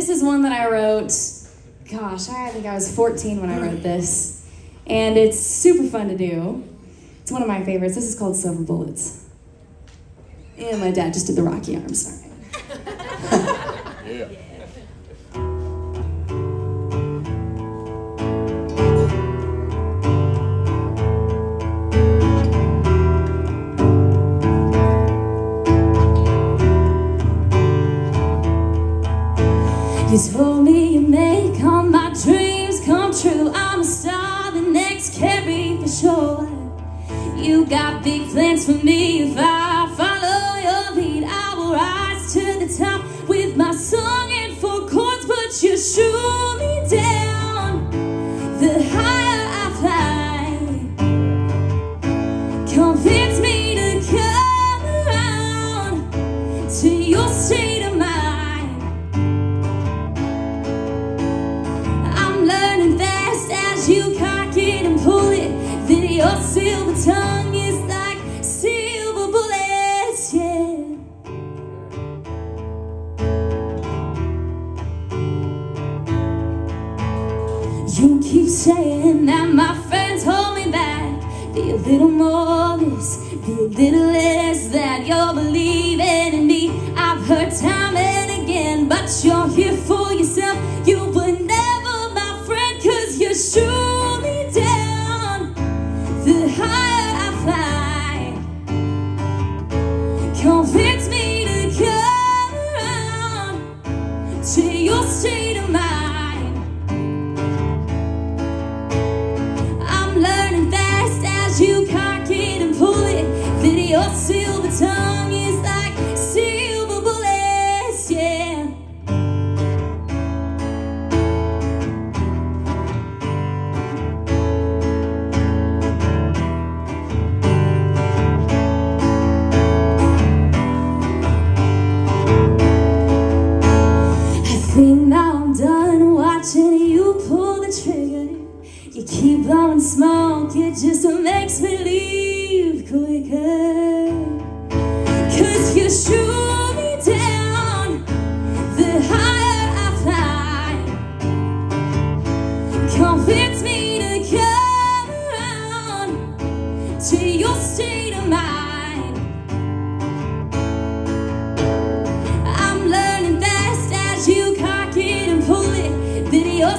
this is one that I wrote, gosh, I think I was 14 when I wrote this. And it's super fun to do. It's one of my favorites. This is called Silver Bullets. And my dad just did the Rocky arms. Sorry. Yeah. You told me you make all my dreams come true. I'm a star, the next Carrie for sure. You got big plans for me. If I follow your lead, I will rise You keep saying that my friends hold me back. Be a little more this, be a little less that you're believing in me. I've heard time and again, but you're here for silver tongue is like silver bullets, yeah. I think now I'm done watching you pull the trigger. You keep blowing smoke, it just makes me leave quicker. Convince me down the higher I fly. Confix me to come around to your state of mind. I'm learning fast as you cock it and pull it. That your